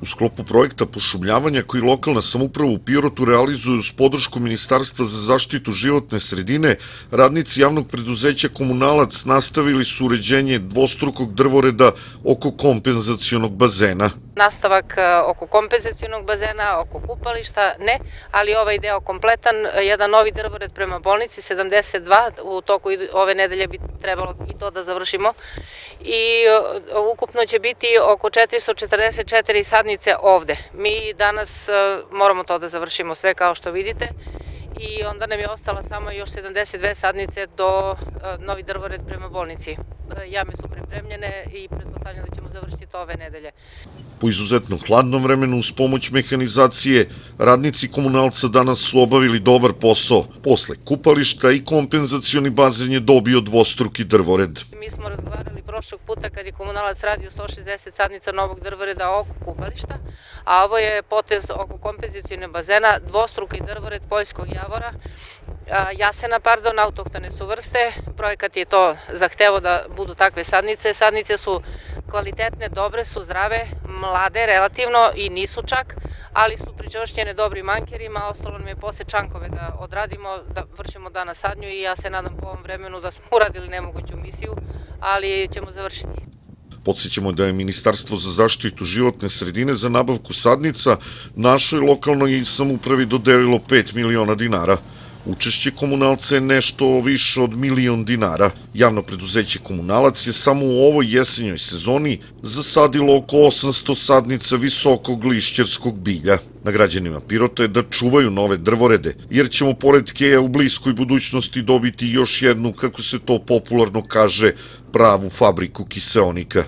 U sklopu projekta pošumljavanja koji lokalna samuprava u Pirotu realizuju s podršku Ministarstva za zaštitu životne sredine, radnici javnog preduzeća Komunalac nastavili su uređenje dvostrukog drvoreda oko kompenzacionog bazena. Nastavak e, oko kompenzacijonog bazena, oko kupališta, ne, ali ovaj deo kompletan, jedan novi drvored prema bolnici, 72, u toku ove nedelje bi trebalo i to da završimo i e, ukupno će biti oko 444 sadnice ovde. Mi danas e, moramo to da završimo sve kao što vidite i onda nam je ostala samo još 72 sadnice do novi drvored prema bolnici. Jame su pripremljene i pretpostavljam da ćemo završiti to ove nedelje. Po izuzetno hladnom vremenu uz pomoć mehanizacije, radnici komunalca danas su obavili dobar posao. Posle kupališta i kompenzacioni bazen je dobio dvostruki drvored. Mi smo razgovarali prošlog puta kad je komunalac radio 160 sadnica novog drvoreda oko kupališta, a ovo je potez oko kompenzacijone bazena, dvostruki drvored Poljskog javora, jasena, pardon, autohtone su vrste, projekat je to zahtevo da budu takve sadnice, sadnice su kvalitetne, dobre su, zdrave, mlade relativno i nisu čak, ali su pričvršćene dobrim ankerima, ostalo nam je posle čankove da odradimo, da vršimo danas sadnju i ja se nadam po ovom vremenu da smo uradili nemoguću misiju, ali ćemo završiti. Podsećamo da je Ministarstvo za zaštitu životne sredine za nabavku sadnica našoj lokalnoj samupravi dodelilo 5 miliona dinara. Učešće komunalca je nešto više od milion dinara. Javno preduzeće Komunalac je samo u ovoj jesenjoj sezoni zasadilo oko 800 sadnica visokog lišćerskog bilja. Na građanima Pirota je da čuvaju nove drvorede, jer ćemo pored Keja u bliskoj budućnosti dobiti još jednu, kako se to popularno kaže, pravu fabriku kiseonika.